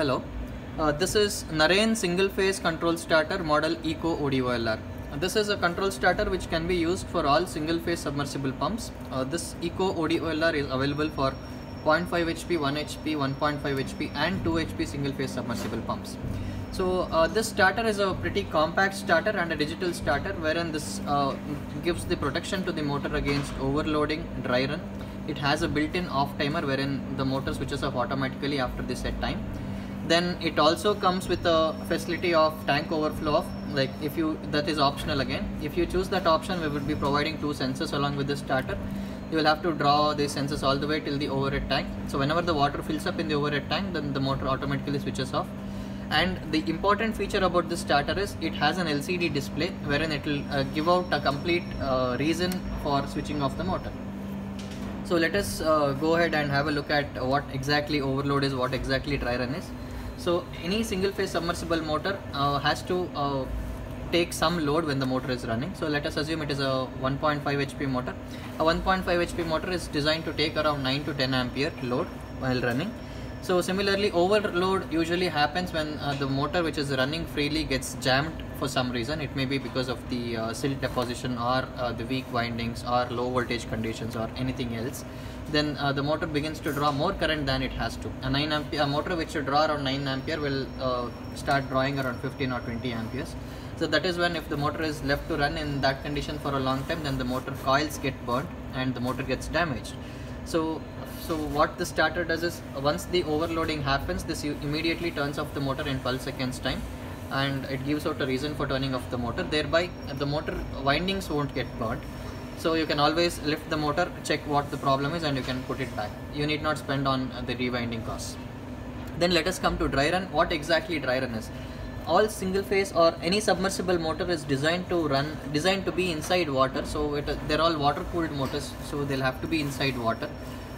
Hello, uh, this is Naren single phase control starter model Eco ODOLR. Uh, This is a control starter which can be used for all single phase submersible pumps. Uh, this Eco ODOLR is available for 0.5 HP, 1 HP, 1.5 HP and 2 HP single phase submersible pumps. So uh, this starter is a pretty compact starter and a digital starter wherein this uh, gives the protection to the motor against overloading, dry run. It has a built-in off timer wherein the motor switches off automatically after the set time. Then it also comes with a facility of tank overflow of like if you that is optional again. If you choose that option we would be providing two sensors along with the starter. You will have to draw the sensors all the way till the overhead tank. So whenever the water fills up in the overhead tank then the motor automatically switches off and the important feature about this starter is it has an LCD display wherein it will uh, give out a complete uh, reason for switching off the motor. So let us uh, go ahead and have a look at what exactly overload is, what exactly dry run is. So any single phase submersible motor uh, has to uh, take some load when the motor is running. So let us assume it is a 1.5 HP motor. A 1.5 HP motor is designed to take around 9 to 10 ampere load while running. So similarly overload usually happens when uh, the motor which is running freely gets jammed for some reason. It may be because of the uh, silt deposition or uh, the weak windings or low voltage conditions or anything else. Then uh, the motor begins to draw more current than it has to. A 9 ampere a motor which should draw around 9 ampere will uh, start drawing around 15 or 20 amperes. So that is when if the motor is left to run in that condition for a long time then the motor coils get burnt and the motor gets damaged. So so what the starter does is once the overloading happens this immediately turns off the motor in 12 seconds time and it gives out a reason for turning off the motor. Thereby the motor windings won't get burnt. So you can always lift the motor check what the problem is and you can put it back. You need not spend on the rewinding costs. Then let us come to dry run. What exactly dry run is all single phase or any submersible motor is designed to run designed to be inside water. So it, they're all water cooled motors so they'll have to be inside water.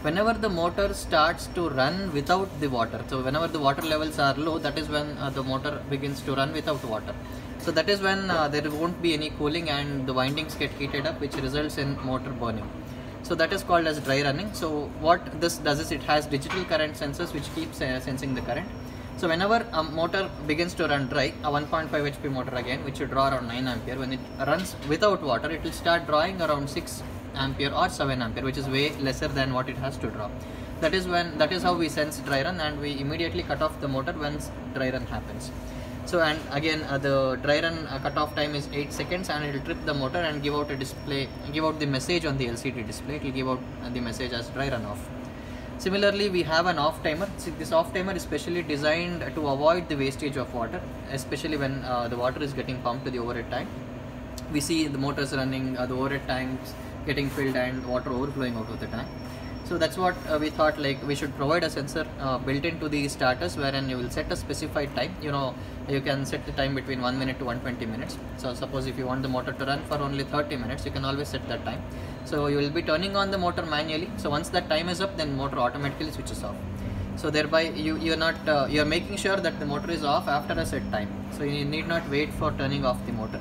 Whenever the motor starts to run without the water so whenever the water levels are low that is when uh, the motor begins to run without water. So that is when uh, there won't be any cooling and the windings get heated up which results in motor burning. So that is called as dry running. So what this does is it has digital current sensors which keeps uh, sensing the current so whenever a motor begins to run dry a 1.5 hp motor again which should draw around 9 ampere when it runs without water it will start drawing around 6 ampere or 7 ampere which is way lesser than what it has to draw. That is when that is how we sense dry run and we immediately cut off the motor once dry run happens. So and again uh, the dry run uh, cutoff time is 8 seconds and it will trip the motor and give out a display give out the message on the LCD display. It will give out uh, the message as dry run off similarly we have an off timer this off timer is specially designed to avoid the wastage of water especially when uh, the water is getting pumped to the overhead tank. We see the motors running uh, the overhead tanks getting filled and water overflowing out of the tank so that's what uh, we thought like we should provide a sensor uh, built into the starters wherein you will set a specified time. You know you can set the time between 1 minute to 120 minutes. So suppose if you want the motor to run for only 30 minutes you can always set that time. So you will be turning on the motor manually. So once that time is up then motor automatically switches off. So thereby you you're not uh, you're making sure that the motor is off after a set time. So you need not wait for turning off the motor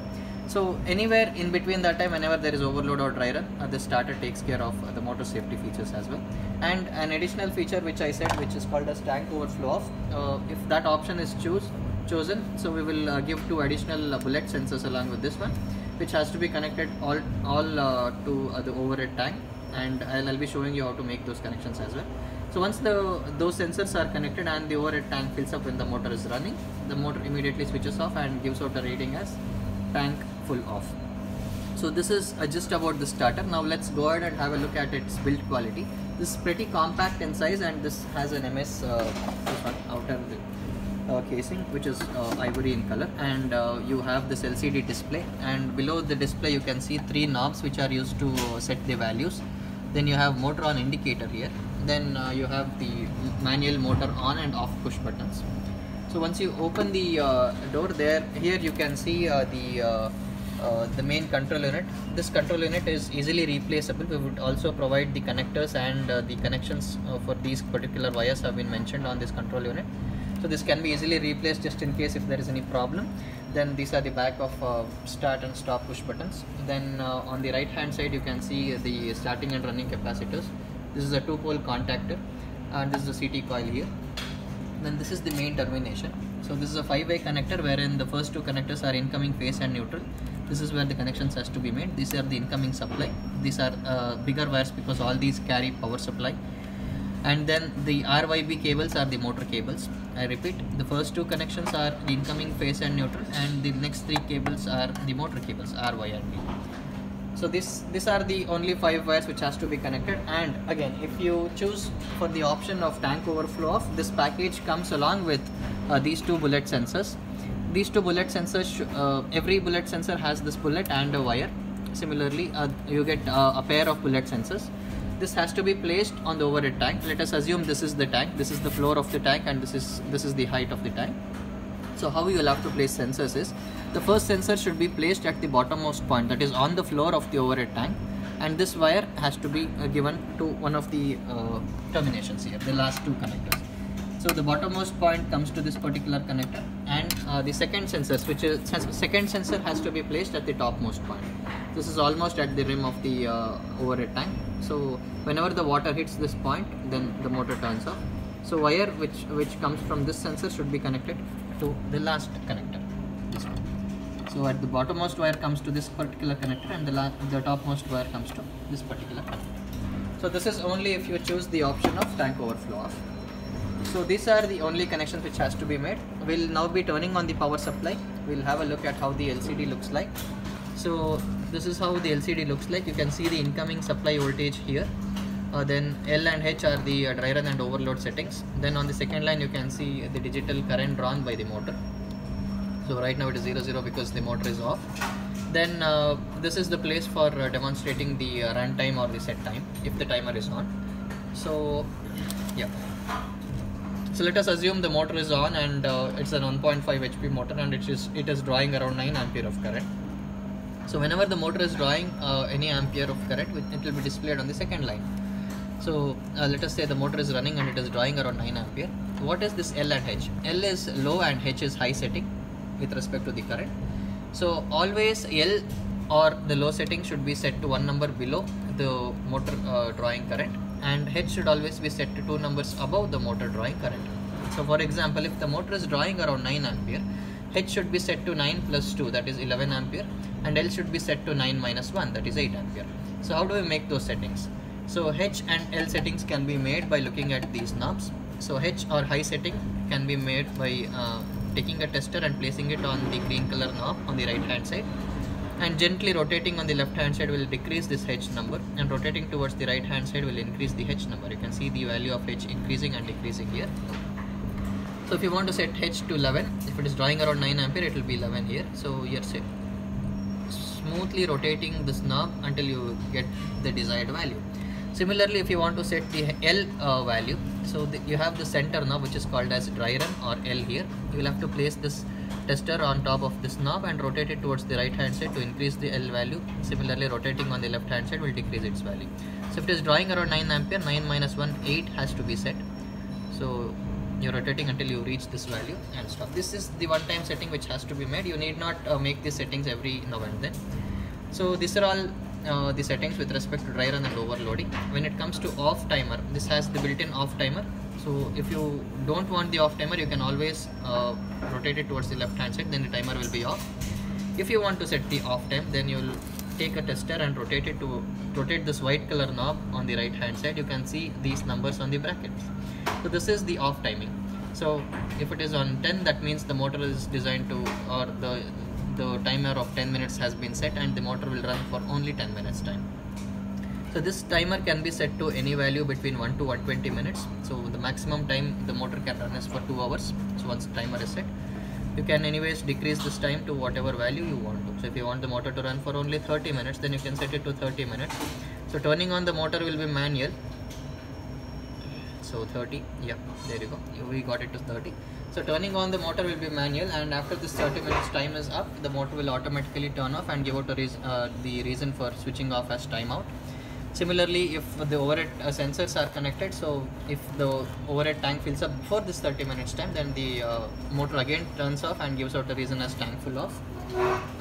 so anywhere in between that time whenever there is overload or dry run uh, the starter takes care of uh, the motor safety features as well. And an additional feature which I said which is called as tank overflow off uh, if that option is choose chosen so we will uh, give two additional uh, bullet sensors along with this one which has to be connected all all uh, to the overhead tank. And I'll, I'll be showing you how to make those connections as well. So once the those sensors are connected and the overhead tank fills up when the motor is running the motor immediately switches off and gives out a reading as tank full off. So this is uh, just about the starter now let's go ahead and have a look at its build quality. This is pretty compact in size and this has an ms uh, outer uh, casing which is uh, ivory in color. And uh, you have this lcd display. And below the display you can see three knobs which are used to set the values. Then you have motor on indicator here. Then you have the manual motor on and off push buttons. So once you open the door there here you can see the uh, the main control unit. This control unit is easily replaceable. We would also provide the connectors and uh, the connections uh, for these particular wires have been mentioned on this control unit. So this can be easily replaced just in case if there is any problem. Then these are the back of uh, start and stop push buttons. Then uh, on the right hand side you can see the starting and running capacitors. This is a two pole contactor and this is the CT coil here. Then this is the main termination. So this is a five-way connector wherein the first two connectors are incoming phase and neutral this is where the connections has to be made. These are the incoming supply. These are uh, bigger wires because all these carry power supply. And then the RYB cables are the motor cables. I repeat the first two connections are the incoming phase and neutral and the next three cables are the motor cables RY and B. So this these are the only five wires which has to be connected. And again if you choose for the option of tank overflow off this package comes along with uh, these two bullet sensors these two bullet sensors uh, every bullet sensor has this bullet and a wire. Similarly uh, you get uh, a pair of bullet sensors. This has to be placed on the overhead tank. Let us assume this is the tank. This is the floor of the tank and this is this is the height of the tank. So how you will have to place sensors is the first sensor should be placed at the bottommost point that is on the floor of the overhead tank. And this wire has to be uh, given to one of the uh, terminations here the last two connectors so the bottommost point comes to this particular connector and uh, the second sensor which is second sensor has to be placed at the topmost point. This is almost at the rim of the uh, overhead tank. So whenever the water hits this point then the motor turns off. So wire which which comes from this sensor should be connected to the last connector. This one. So at the bottommost wire comes to this particular connector and the, the topmost wire comes to this particular connector. So this is only if you choose the option of tank overflow off so these are the only connections which has to be made. We'll now be turning on the power supply. We'll have a look at how the LCD looks like. So this is how the LCD looks like. You can see the incoming supply voltage here. Uh, then L and H are the uh, dry run and overload settings. Then on the second line you can see the digital current drawn by the motor. So right now it is 0 0 because the motor is off. Then uh, this is the place for uh, demonstrating the uh, run time or the set time if the timer is on. So yeah so let us assume the motor is on and uh, it's an 1.5 HP motor and it is it is drawing around 9 ampere of current so whenever the motor is drawing uh, any ampere of current, it will be displayed on the second line. So uh, let us say the motor is running and it is drawing around 9 ampere. What is this L and H? L is low and H is high setting with respect to the current. So always L or the low setting should be set to one number below the motor uh, drawing current and H should always be set to two numbers above the motor drawing current. So for example, if the motor is drawing around 9 ampere, H should be set to 9 plus 2 that is 11 ampere and L should be set to 9 minus 1 that is 8 ampere. So how do we make those settings? So H and L settings can be made by looking at these knobs. So H or high setting can be made by uh, taking a tester and placing it on the green color knob on the right hand side and gently rotating on the left hand side will decrease this H number and rotating towards the right hand side will increase the H number. You can see the value of H increasing and decreasing here. So if you want to set H to 11, if it is drawing around 9 ampere, it will be 11 here. So here say smoothly rotating this knob until you get the desired value. Similarly, if you want to set the L uh, value, so the, you have the center knob which is called as dry run or L here. You will have to place this tester on top of this knob and rotate it towards the right hand side to increase the L value. Similarly, rotating on the left hand side will decrease its value. So if it is drawing around 9 ampere, 9 minus 1, 8 has to be set. So you're rotating until you reach this value and stop. This is the one time setting which has to be made. You need not uh, make these settings every now and then. So these are all uh, the settings with respect to dry run and overloading. When it comes to off timer, this has the built-in off timer. So if you don't want the off timer, you can always uh, rotate it towards the left hand side, then the timer will be off. If you want to set the off time, then you'll take a tester and rotate it to rotate this white color knob on the right hand side. You can see these numbers on the brackets. So this is the off timing. So if it is on 10, that means the motor is designed to, or the the timer of 10 minutes has been set and the motor will run for only 10 minutes time. So this timer can be set to any value between 1 to 120 minutes. So the maximum time the motor can run is for 2 hours. So once the timer is set, you can anyways decrease this time to whatever value you want to. So if you want the motor to run for only 30 minutes, then you can set it to 30 minutes. So turning on the motor will be manual. So 30, yeah, there you go. We got it to 30. So turning on the motor will be manual and after this 30 minutes time is up, the motor will automatically turn off and give out reason, uh, the reason for switching off as timeout. Similarly, if the overhead uh, sensors are connected, so if the overhead tank fills up before this 30 minutes time, then the uh, motor again turns off and gives out a reason as tank full off.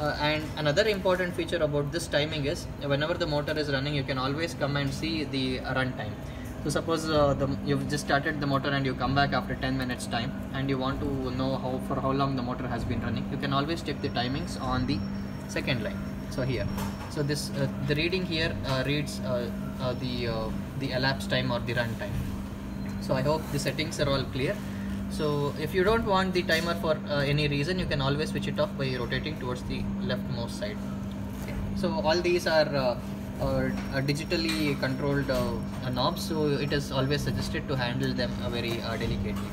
Uh, and another important feature about this timing is whenever the motor is running, you can always come and see the run time So suppose uh, the, you've just started the motor and you come back after 10 minutes time and you want to know how for how long the motor has been running. You can always check the timings on the second line. So here, so this uh, the reading here uh, reads uh, uh, the uh, the elapsed time or the run time. So I hope the settings are all clear. So if you don't want the timer for uh, any reason, you can always switch it off by rotating towards the leftmost side. So all these are digitally controlled knobs, so it is always suggested to handle them very delicately.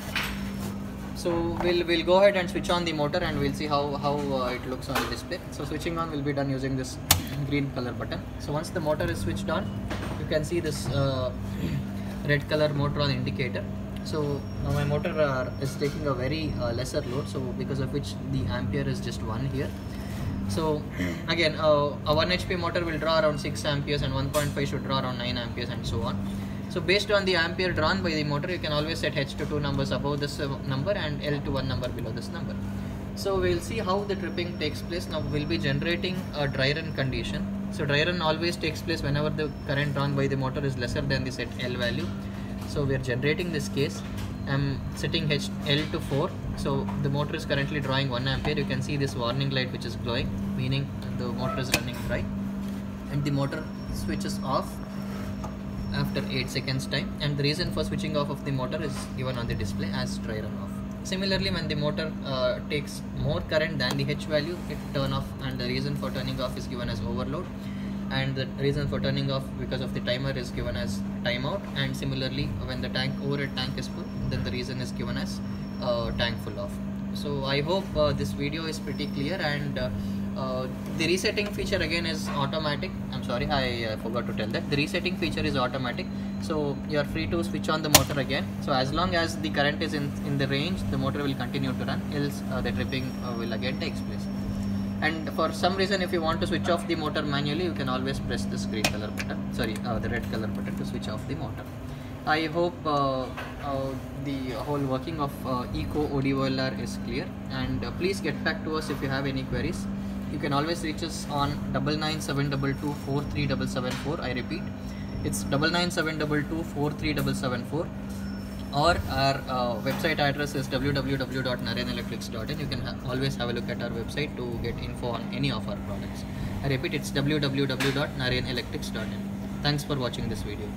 So we'll we'll go ahead and switch on the motor and we'll see how how uh, it looks on the display. So switching on will be done using this green color button. So once the motor is switched on, you can see this uh, red color motor on indicator. So now my motor uh, is taking a very uh, lesser load, so because of which the ampere is just one here. So again, uh, a 1 HP motor will draw around 6 amperes and 1.5 should draw around 9 amperes and so on. So based on the ampere drawn by the motor, you can always set H to 2 numbers above this uh, number and L to 1 number below this number. So we'll see how the tripping takes place. Now we'll be generating a dry run condition. So dry run always takes place whenever the current drawn by the motor is lesser than the set L value. So we are generating this case. I'm setting H L to 4. So the motor is currently drawing 1 ampere. You can see this warning light which is glowing, meaning the motor is running dry. And the motor switches off after 8 seconds time. And the reason for switching off of the motor is given on the display as dry run off. Similarly when the motor uh, takes more current than the H value it turn off. And the reason for turning off is given as overload. And the reason for turning off because of the timer is given as timeout. And similarly when the tank overhead tank is full then the reason is given as uh, tank full off. So I hope uh, this video is pretty clear. And uh, uh, the resetting feature again is automatic. I'm sorry i uh, forgot to tell that. The resetting feature is automatic. So you are free to switch on the motor again. So as long as the current is in in the range the motor will continue to run else uh, the tripping uh, will again takes place. And for some reason if you want to switch off the motor manually you can always press this green color button. Sorry uh, the red color button to switch off the motor. I hope the whole working of Eco ODOLR is clear. And please get back to us if you have any queries you can always reach us on double nine seven double two four three double seven four. I repeat, it's double nine seven double two four three double seven four. Or our uh, website address is www.narenelectrix.in. You can ha- always have a look at our website to get info on any of our products. I repeat, it's www.narenelectrix.in. Thanks for watching this video.